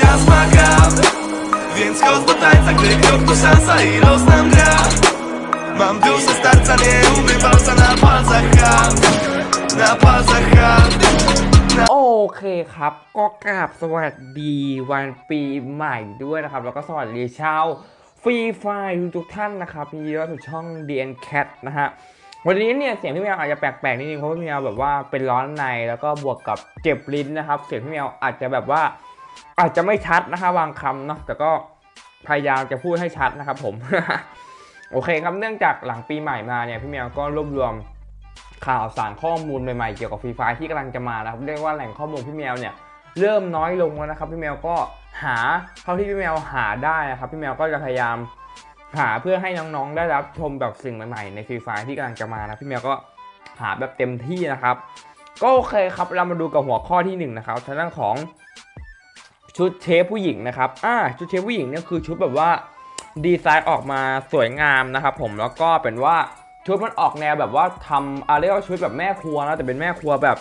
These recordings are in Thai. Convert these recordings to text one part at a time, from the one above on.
widać zmaga Więc chodź do tańca, gdy krok to szansa i los nam gra Mam duszę starca, nie umywalca na palcach hat Na palcach hat โอเคครับ ก็กราบสวัสดีวันปีใหม่ด้วยนะครับ แล้วก็สวัสดีชาว Free Fire ทุกท่านนะครับยินดีต้อนรับสู่ช่อง DN Cat นะฮะวันนี้เนี่ยเสียงพี่แมวอาจจะแปลกๆนิดนึงเพราะพี่แมวแบบว่าเป็นร้อนในแล้วก็บวกกับเจ็บลิ้นนะครับ เสียงพี่แมวอาจจะแบบว่า อาจจะไม่ชัดนะฮะบางคำเนาะแต่ก็พยายามจะพูดให้ชัดนะครับผม โอเคครับเนื่องจากหลังปีใหม่มาเนี่ยพี่แมวก็รวบรวมข่าวสารข้อมูลใหม่ๆ เกี่ยวกับ Free Fire ที่กำลังจะมานะครับ เรียกว่าแหล่งข้อมูลพี่แมวเนี่ยเริ่มน้อยลงแล้วนะครับ พี่แมวก็หาเท่าที่พี่แมวหาได้นะครับ พี่แมวก็จะพยายามหาเพื่อให้น้องๆ ได้รับชมแบบสิ่งใหม่ๆใน Free Fire ที่กำลังจะมานะพี่แมวก็หาแบบเต็มที่นะครับ ก็โอเคครับเรามาดูกับหัวข้อที่หนึ่งนะครับทางด้านของ ชุดเชฟผู้หญิงนะครับ อ่า ชุดเชฟผู้หญิงเนี่ยคือชุดแบบว่าดีไซน์ออกมาสวยงามนะครับผม แล้วก็เป็นว่าชุดมันออกแนวแบบว่าทำอ่าเรียกว่าชุดแบบแม่ครัวนะแต่เป็นแม่ครัวแบบ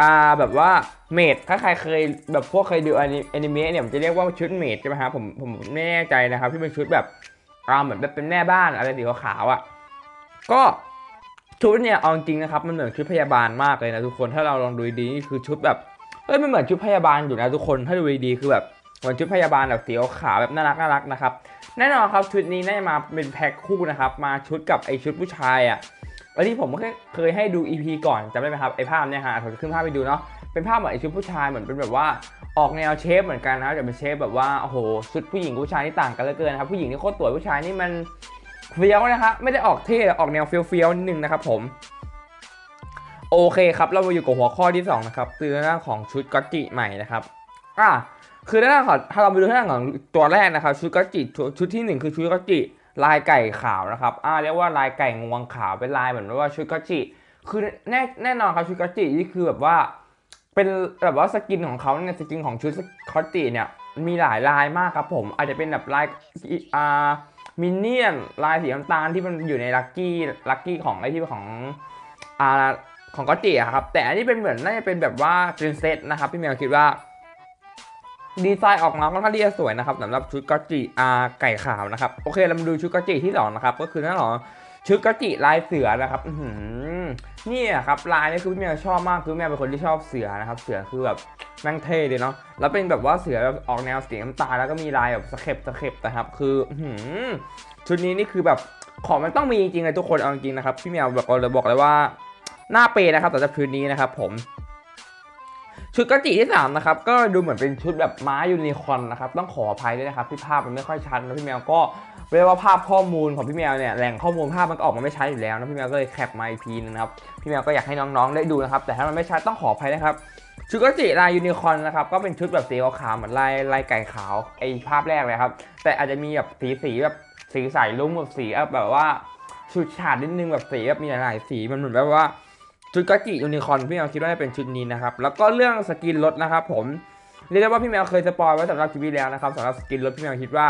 อ่าแบบว่าเมด ถ้าใครเคยแบบพวกเคยดูอนิอนิเมะเนี่ยผมจะเรียกว่าชุดเมดใช่ไหมครับผมผมไม่แน่ใจนะครับที่เป็นชุดแบบอ่าเหมือนแบบเป็นแม่บ้านอะไรสีขาวๆอะ ก็ชุดเนี่ยเอาจริงนะครับมันเหมือนชุดพยาบาลมากเลยนะทุกคนถ้าเราลองดูดีนี่คือชุดแบบ เอ้ยมันเหมือนชุดพยาบาลอยู่นะทุกคนถ้าดูดีๆคือแบบเหมือนชุดพยาบาลแบบสีขาวแบบน่ารักน่ารักนะครับแน่นอนครับชุดนี้น่าจะมาเป็นแพ็คคู่นะครับ มาชุดกับไอชุดผู้ชายอะแล้วที่ผมเคยเคยให้ดู EP ก่อนจำได้ไหมครับไอภาพเนี่ยฮะผมจะขึ้นภาพไปดูเนาะเป็นภาพเหมือนไอชุดผู้ชายเหมือนเป็นแบบว่าออกแนวเชฟเหมือนกันนะแต่เป็นเชฟแบบว่าโอ้โหชุดผู้หญิงผู้ชายนี่ต่างกันเหลือเกินนะครับผู้หญิงนี่โคตรสวยผู้ชายนี่มันเฟี้ยวนะครับไม่ได้ออกเท่ออกแนวเฟี้ยวๆนิดนึงนะครับผม โอเคครับ เรามาอยู่กับหัวข้อที่สองนะครับ คือเรื่องของชุดก็อตจิใหม่นะครับอะคือด้านหน้าของถ้าเราไปดูด้านหน้าของตัวแรกนะครับ ชุดกัจจิชุดที่หนึ่งคือชุดกัจจิลายไก่ขาวนะครับอ่าเรียกว่าลายไก่งวงขาวเป็นลายเหมือนว่าชุดกัจจิคือแน่แน่นอนครับชุดกัจจินี่คือแบบว่าเป็นแบบว่า skin ของเขาเนี่ย skin ของชุดกัจจิเนี่ยมีหลายลายมากครับผม อาจจะเป็นแบบลายอ่ามินเนี่ยนลายสีน้ำตาลที่มันอยู่ในลักกี้ลักกี้ของไอที่ของอ่า ของกัจจิอะครับ แต่อันนี้เป็นเหมือนน่าจะเป็นแบบว่าเป็นเซตนะครับ พี่แมวคิดว่า ดีไซน์ออกมาค่อนข้างที่จะสวยนะครับสำหรับชุดกัจจิอาไก่ขาวนะครับ โอเคเรามาดูชุดกัจจิที่สองนะครับ ก็คือนั่นหรอชุดกัจจิลายเสือนะครับอืนี่ครับลายนี่คือพี่แมวชอบมากคือแมวเป็นคนที่ชอบเสือนะครับ เสือคือแบบแม่งเท่เลยเนาะแล้วเป็นแบบว่าเสือแบบออกแนวสีน้ำตาลแล้วก็มีลายแบบสเข็บสเข็บนะครับ คือหืชุดนี้นี่คือแบบของมันต้องมีจริงๆเลยทุกคนเอาจริงนะครับพี่แมวบอกเลยบอกเลยว่า หน้าเปย์นะครับสำหรับชุดนี้นะครับผมชุดกัจจิที่3นะครับก็ดูเหมือนเป็นชุดแบบม้ายูนิคอร์นนะครับต้องขออภัยด้วยนะครับที่ภาพมันไม่ค่อยชัดนะพี่แมวก็เรียกว่าภาพข้อมูลของพี่แมวเนี่ยแหล่งข้อมูลภาพมันออกมาไม่ชัดอยู่แล้วนะพี่แมวก็เลยแคปมาอีกทีนึงนะครับพี่แมวก็อยากให้น้องๆได้ดูนะครับแต่ถ้ามันไม่ชัดต้องขออภัยนะครับชุดกัจจิลายยูนิคอร์นนะครับก็เป็นชุดแบบสีขาวเหมือนลายลายไก่ขาวไอภาพแรกเลยครับแต่อาจจะมีแบบสีสีแบบสีสายรุ้งแบบสีแบบว่าฉูดฉาดนิดนึงแบบสีแบบมีหลายๆสีมันเหมือนแบบว่า ชุด Gucci unicorn พี่แมวคิดว่าจะเป็นชุดนี้นะครับ แล้วก็เรื่อง skin รถนะครับผมเรียกได้ว่าพี่แมวเคย spoil ไว้สำหรับคลิปที่แล้วนะครับสำหรับ skin รถพี่แมวคิดว่า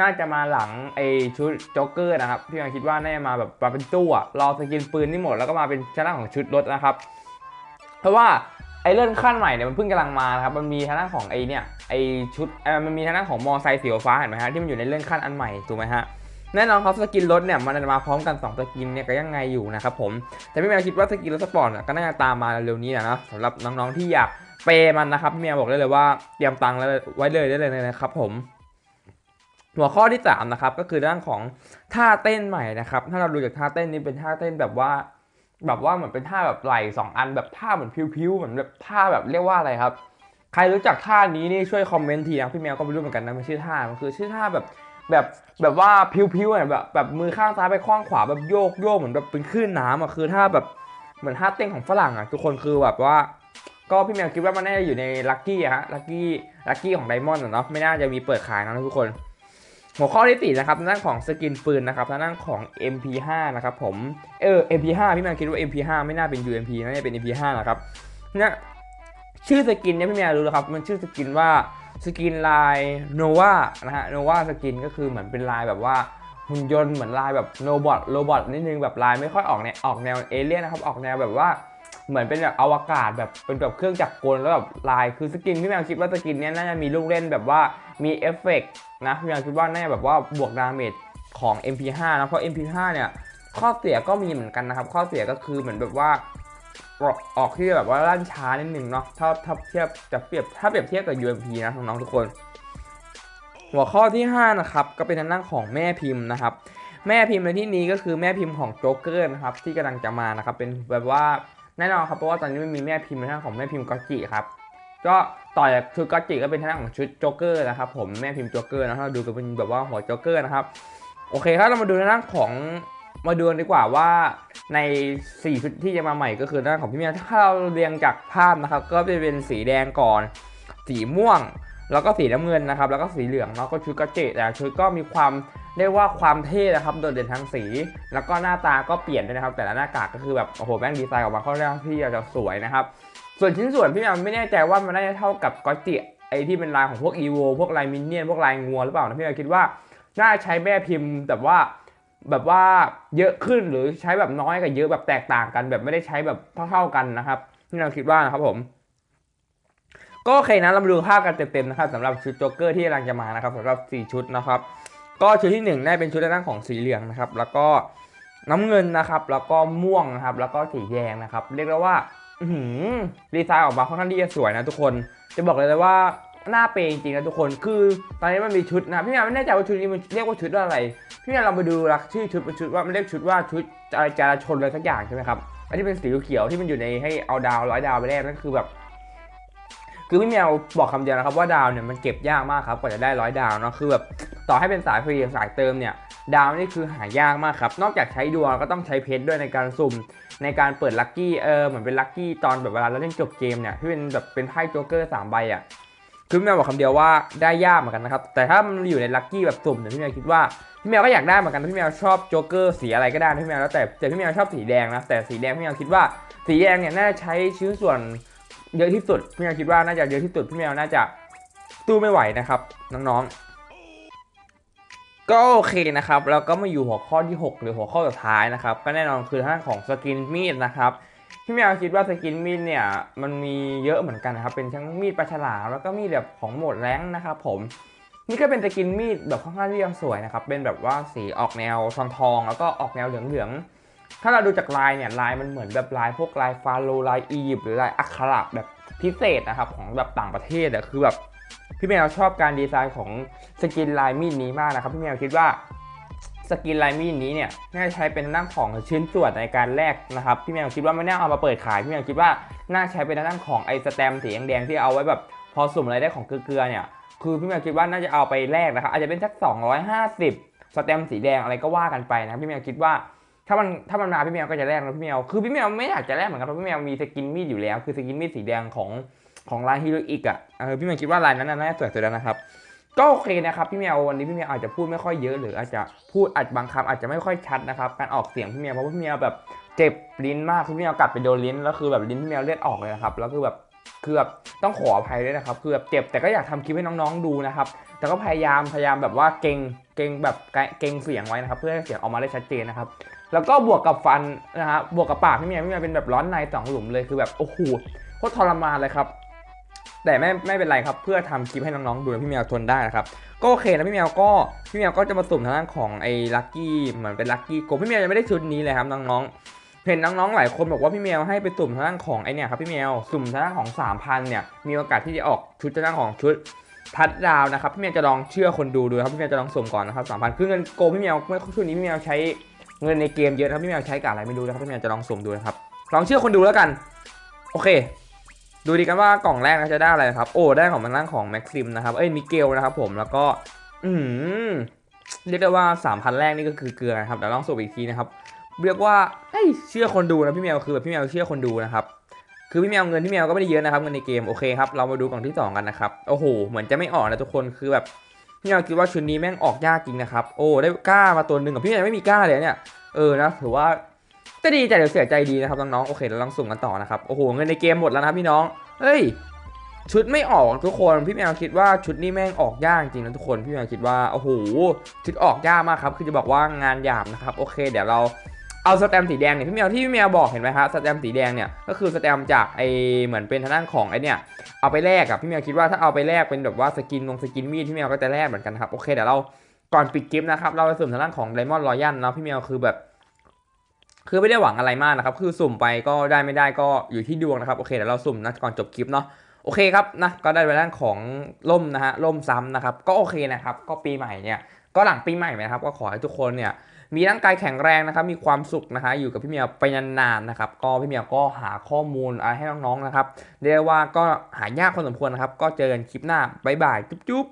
น่าจะมาหลังไอชุดโจ๊กเกอร์นะครับพี่แมวคิดว่าน่าจะมาแบบมาเป็นตู้อะรอ skin ปืนนี่หมดแล้วก็มาเป็นชนะของชุดรถนะครับ เพราะว่าไอเลื่อนขั้นใหม่เนี่ยมันเพิ่งกำลังมานะครับมันมีทางด้านของไอเนี่ยไอชุดมันมีทางด้านของมอไซค์สีฟ้าเห็นไหมฮะที่มันอยู่ในเลื่อนขั้นอันใหม่ถูกไหมฮะ แน่นอนครับ skin รถเนี่ยมันจะมาพร้อมกัน 2 skin เนี่ยก็ยังไงอยู่นะครับผมแต่พี่แมวคิดว่า skin รถสปอร์ตเนี่ยก็น่าจะตามมาเร็วๆนี้นะนะสำหรับน้องๆที่อยากเปย์มันนะครับพี่แมวบอกได้เลยว่าเตรียมตังค์ไว้เลยได้เลยนะครับผมหัวข้อที่3นะครับก็คือด้านของท่าเต้นใหม่นะครับถ้าเราดูจากท่าเต้นนี้เป็นท่าเต้นแบบว่า แบบว่าเหมือนเป็นท่าแบบไหล่สองอันแบบท่าเหมือนพิ้วๆเหมือนแบบท่าแบบเรียกว่าอะไรครับ ใครรู้จักท่านี้นี่ช่วยคอมเมนต์ทีนะพี่แมวก็ไม่รู้เหมือนกันนะมันชื่อท่ามันคือชื่อท่าแบบ แบบแบบว่าพิวๆเนี่ยแบบแบบมือข้างซ้ายไปข้างขวาแบบโยกโยกเหมือนแบบเป็นคลื่นน้ำอะคือถ้าแบบเหมือนท่าเต้นของฝรั่งอะทุกคนคือแบบว่า ก็พี่แมวคิดว่ามันน่าจะอยู่ใน lucky อะฮะ lucky lucky ของ diamond อะเนาะไม่น่าจะมีเปิดขายนะทุกคน หัวข้อที่สี่นะครับทางด้านของ skin ปืนนะครับทางด้านของ MP5 นะครับผมเออ MP5 พี่แมวคิดว่า MP5 ไม่น่าเป็น UMP น่าจะเป็น MP5 นะครับเนี่ยชื่อ skin เนี่ยพี่แมวรู้แล้วครับมันชื่อ skin ว่า skin ลาย Nova นะฮะ Nova skin ก็คือเหมือนเป็นลายแบบว่าหุ่นยนต์เหมือนลายแบบ robot robot นิดนึงแบบลายไม่ค่อยออกแนวออกแนวเอเลี่ยนนะครับออกแนวแบบว่าเหมือนเป็นแบบอวกาศแบบเป็นแบบเครื่องจักรกลแล้วแบบลายคือ skin พี่แมวคิดว่า skin เนี้ยน่าจะมีลูกเล่นแบบว่ามีเอฟเฟกต์นะพี่แมวคิดว่าน่าจะแบบว่าบวก damage ของ MP5 นะเพราะ MP5 เนี่ยข้อเสียก็มีเหมือนกันนะครับ ข้อเสียก็คือเหมือนแบบว่า ออกที่แบบว่าลั่นช้านิดหนึ่งเนาะถ้าถ้าเทียบจะเปรียบถ้าเปรียบเทียบกับ UMP นะน้องๆทุกคน หัวข้อที่ 5 นะครับ ก็เป็นทางด้านของแม่พิมพ์นะครับ แม่พิมพ์ในที่นี้ก็คือแม่พิมพ์ของโจ๊กเกอร์นะครับ ที่กำลังจะมานะครับ เป็นแบบว่าแน่นอนครับเพราะว่าตอนนี้ไม่มีแม่พิมพ์ในทางของแม่พิมพ์ก็จิครับก็ต่อจากชุดก็เป็นทางของชุดโจ๊กเกอร์นะครับผมแม่พิมพ์โจ๊กเกอร์นะถ้าเราดูกันเป็นแบบว่าหัวโจ๊กเกอร์นะครับโอเคครับเรามาดูในด้านของ มาดูกันดีกว่าว่าใน4ชุดที่จะมาใหม่ก็คือด้านของพี่เมียถ้าเราเรียงจากภาพนะครับ ก็จะเป็นสีแดงก่อน สีม่วง แล้วก็สีน้ำเงินนะครับ แล้วก็สีเหลืองเนาะก็ชุดก็เจแต่ชุดก็มีความเรียกว่าความเท่นะครับโดดเด่นทางสี แล้วก็หน้าตาก็เปลี่ยนด้วยนะครับ แต่ละหน้ากากก็คือแบบโอ้โหแม่งดีไซน์ออกมาค่อนข้างที่จะสวยนะครับ ส่วนชิ้นส่วนพี่แมวไม่แน่ใจว่ามันน่าจะเท่ากับก็จีไอที่เป็นลายของพวก Evo พวกลายมินเนี่ยนพวกลายงัวหรือเปล่านะพี่แมวคิดว่าน่าใช้แม่พิมพ์แบบว่า แบบว่าเยอะขึ้นหรือใช้แบบน้อยกับเยอะแบบแตกต่างกัน แบบไม่ได้ใช้แบบเท่าๆกันนะครับพี่แมวคิดว่านะครับผม ก็โอเคนะเรามาดูภาพกันเต็มๆนะครับสำหรับชุดโจ๊กเกอร์ที่กำลังจะมานะครับสำหรับ 4 ชุดนะครับ ก็ชุดที่1ได้เป็นชุดด้านของสีเหลืองนะครับ แล้วก็น้ำเงินนะครับ แล้วก็ม่วงนะครับ แล้วก็สีแดงนะครับ เรียกได้ว่าอืดีไซน์ออกมาค่อนข้างที่จะสวยนะทุกคน จะบอกเลยเลยว่า หน้าเปย์จริงๆนะทุกคน คือตอนนี้มันมีชุดนะพี่แมวไม่แน่ใจว่าชุดนี้มันเรียกว่าชุดว่าอะไร พี่แมวเรามาดูรักชื่อชุดเป็นชุดว่ามันเรียกชุดว่าชุดอะไรจราชนอะไรสักอย่างใช่ไหมครับอันที่เป็นสีเขียวที่มันอยู่ในให้เอาดาวร้อยดาวไปแรกนั่นคือแบบ คือพี่แมวบอกคำเดียวนะครับว่าดาวเนี่ยมันเก็บยากมากครับกว่าจะได้ร้อยดาวเนาะคือแบบต่อให้เป็นสายฟรีสายเติมเนี่ยดาวนี่คือหายากมากครับ นอกจากใช้ดวงก็ต้องใช้เพชรด้วยในการสุ่ม ในการเปิด lucky เออเหมือนเป็น lucky ตอนแบบเวลาเราเล่นจบเกมเนี่ยที่เป็นแบบเป็นไพ่โจ๊กเกอร์สามใบอะ คือพี่แมวบอกคำเดียวว่าได้ยากเหมือนกันนะครับ แต่ถ้ามันอยู่ใน lucky แบบสุ่มเนี่ยพี่แมวคิดว่าพี่แมวก็อยากได้เหมือนกันถ้าพี่แมวชอบโจ๊กเกอร์สีอะไรก็ได้นะพี่แมวแล้วแต่แต่พี่แมวชอบสีแดงนะแต่สีแดงพี่แมวคิดว่าสีแดงเนี่ยน่าจะใช้ชิ้นส่วนเยอะที่สุดพี่แมวคิดว่าน่าจะเยอะที่สุดพี่แมวน่าจะตู้ไม่ไหวนะครับน้องๆ ก็โอเคนะครับแล้วก็มาอยู่หัวข้อที่ 6 หรือหัวข้อสุดท้ายนะครับก็แน่นอนคือทางด้านของ skin มีดนะครับ พี่แมวคิดว่า skin มีดเนี่ยมันมีเยอะเหมือนกันนะครับ เป็นทั้งมีดปลาฉลามแล้วก็มีดแบบของโหมด rank นะครับผมนี่ก็เป็น skin มีดแบบค่อนข้างที่จะสวยนะครับ เป็นแบบว่าสีออกแนวทองทองๆแล้วก็ออกแนวเหลืองๆถ้าเราดูจากลายเนี่ยลายมันเหมือนแบบลายพวกลายฟาโรห์ลายอียิปต์หรือลายอักขระแบบพิเศษนะครับของแบบต่างประเทศอะคือแบบพี่แมวชอบการดีไซน์ของ skin ลายมีดนี้มากนะครับพี่แมวคิดว่า skin ลายมีดนี้เนี่ยน่าจะใช้เป็นด้านของชิ้นส่วนในการแลกนะครับพี่แมวคิดว่าไม่น่าเอามาเปิดขายพี่แมวคิดว่าน่าใช้เป็นด้านของไอแสตมป์สีแดงที่เอาไว้แบบพอสุ่มอะไรได้ของเกลือเนี่ยคือพี่แมวคิดว่าน่าจะเอาไปแลกนะครับอาจจะเป็นสัก 250 แสตมป์สีแดงอะไรก็ว่ากันไปนะพี่แมวคิดว่าถ้ามันถ้ามันมาพี่แมวก็จะแลกนะพี่แมวคือพี่แมวไม่อยากจะแลกเหมือนกันเพราะพี่แมวมี skin มีดอยู่แล้ว คือ skin มีดสีแดงของของลาย Heroic อะเออพี่แมวคิดว่าลายนั้นน่ะน่าจะสวยสุดแล้วนะครับ ก็โอเคนะครับพี่แมววันนี้พี่แมวอาจจะพูดไม่ค่อยเยอะหรืออาจจะพูดอาจบางคำอาจจะไม่ค่อยชัดนะครับการออกเสียงพี่แมวเพราะว่าพี่แมวแบบเจ็บลิ้นมากคือพี่แมวกัดไปโดนลิ้นแล้วคือแบบลิ้นพี่แมวเลือดออกเลยนะครับแล้วคือแบบคือแบบต้องขออภัยด้วยนะครับคือแบบเจ็บแต่ก็อยากทำคลิปให้น้องๆดูนะครับแต่ก็พยายามพยายามแบบว่าเก่งเก่งแบบเก่งเสียงไว้นะครับ เพื่อให้เสียงออกมาได้ชัดเจนนะครับแล้วก็บวกกับฟันนะฮะบวกกับปากพี่แมวพี่แมวเป็นแบบร้อนในสองหลุมเลยคือแบบโอ้โหโคตรทรมานเลยครับ แต่ไม่ไม่เป็นไรครับเพื่อทำคลิปให้น้องๆดูพี่แมวทนได้นะครับก็โอเคนะพี่แมวก็พี่แมวก็จะมาสุ่มทางด้านของไอ้ลัคกี้เหมือนเป็นลัคกี้โกพี่แมวยังไม่ได้ชุดนี้เลยครับน้องๆเห็นน้องๆหลายคนบอกว่าพี่แมวให้ไปสุ่มทางด้านของไอ้เนี่ยครับพี่แมวสุ่มทางด้านของ3,000เนี่ยมีโอกาสที่จะออกชุดทางด้านของชุดทัดดาวนะครับพี่แมวจะลองเชื่อคนดูดูครับพี่แมวจะลองสุ่มก่อนนะครับ3,000คือเงินโกพี่แมวเมื่อช่วงนี้พี่แมวใช้เงินในเกมเยอะนะครับพี่แมวใช้กับอะไรไม่รู้นะครับพี่แมวจะลองสุ่มดูนะครับลองเชื่อคนดูแล้วกัน โอเค ดูดีกันว่ากล่องแรกนะจะได้อะไรครับ โอ้ได้ของทางด้านของแม็กซิมนะครับ เอ้ยมิเกลนะครับผมแล้วก็อืมเรียกได้ว่า 3,000 แรกนี่ก็คือเกลือนะครับเดี๋ยวลองสูบอีกทีนะครับเรียกว่าเฮ้ยเชื่อคนดูนะพี่แมวคือแบบพี่แมวเชื่อคนดูนะครับคือพี่แมวเงินพี่แมวก็ไม่ได้เยอะนะครับเงินในเกมโอเคครับเรามาดูกล่องที่ 2 กันนะครับโอ้โหเหมือนจะไม่ออกนะทุกคนคือแบบพี่แมวคิดว่าชุดนี้แม่งออกยากจริงนะครับโอ้ได้กล้ามาตัวหนึ่งกับพี่แมวไม่มีกล้าเลยเนี่ยเออนะถือว่า จะดีใจหรือเสียใจดีนะครับน้องๆโอเคเราลองสุ่มกันต่อนะครับโอ้โหเงินในเกมหมดแล้วนะพี่น้องเฮ้ยชุดไม่ออกทุกคนพี่แมวคิดว่าชุดนี้แม่งออกยากจริงนะทุกคนพี่แมวคิดว่าโอ้โหชุดออกยากมากครับคือจะบอกว่างานหยาบนะครับโอเค เดี๋ยวเราเอาสแตมป์สีแดงเนี่ยพี่เมียวที่พี่เมียวบอกเห็นไหมครับสแตมป์สีแดงเนี่ยก็คือสแตมป์จากไอเหมือนเป็นทางด้านของไอเนี่ยเอาไปแลกอะพี่เมียวคิดว่าถ้าเอาไปแลกเป็นแบบว่า skin ลง skin มีดพี่แมวก็จะแลกเหมือนกันครับโอเคเดี๋ยวเราก่อนปิดคลิปนะครับเราจะสุ่มทางด้านของ Diamond Royale เนาะพี่แมวคือแบบ คือไม่ได้หวังอะไรมากนะครับ คือสุ่มไปก็ได้ไม่ได้ก็อยู่ที่ดวงนะครับ โอเคเดี๋ยวเราสุ่มนะก่อนจบคลิปเนาะ โอเคครับนะ ก็ได้ไปด้านของล่มนะฮะ ล่มซ้ำนะครับ ก็โอเคนะครับ ก็ปีใหม่เนี่ย ก็หลังปีใหม่นะครับ ก็ขอให้ทุกคนเนี่ย มีร่างกายแข็งแรงนะครับ มีความสุขนะฮะ อยู่กับพี่เมียไปนานๆนะครับ ก็พี่เมียก็หาข้อมูลอะไรให้น้องๆนะครับ เรียกว่าก็หายากพอสมควรนะครับ ก็เจอกันคลิปหน้า บ๊ายบาย จุ๊บ